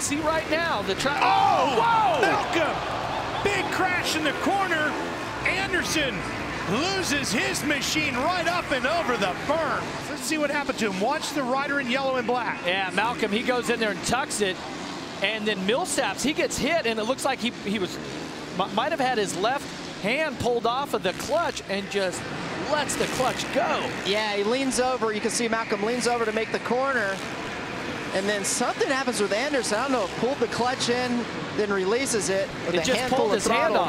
see right now the try. Oh, oh, whoa! Malcolm! Big crash in the corner. Anderson loses his machine right up and over the berm. Let's see what happened to him. Watch the rider in yellow and black. Yeah, Malcolm, he goes in there and tucks it. And then Millsaps, he gets hit, and it looks like he, he was might have had his left hand pulled off of the clutch and just lets the clutch go. Yeah, he leans over. You can see Malcolm leans over to make the corner. And then something happens with Anderson. I don't know, pulled the clutch in, then releases it with it a just pulled his throttle. hand off.